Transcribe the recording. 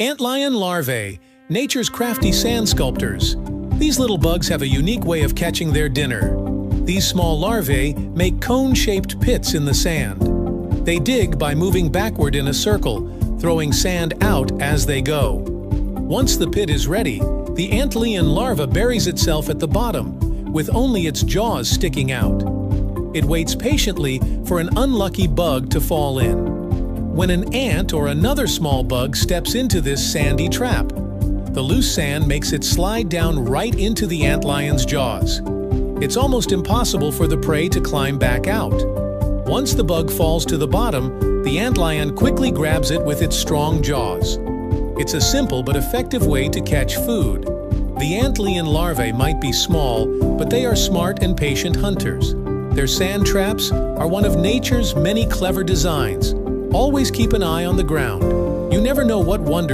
Antlion larvae, nature's crafty sand sculptors. These little bugs have a unique way of catching their dinner. These small larvae make cone-shaped pits in the sand. They dig by moving backward in a circle, throwing sand out as they go. Once the pit is ready, the antlion larva buries itself at the bottom, with only its jaws sticking out. It waits patiently for an unlucky bug to fall in when an ant or another small bug steps into this sandy trap. The loose sand makes it slide down right into the antlion's jaws. It's almost impossible for the prey to climb back out. Once the bug falls to the bottom, the antlion quickly grabs it with its strong jaws. It's a simple but effective way to catch food. The antlion larvae might be small, but they are smart and patient hunters. Their sand traps are one of nature's many clever designs, Always keep an eye on the ground. You never know what wonders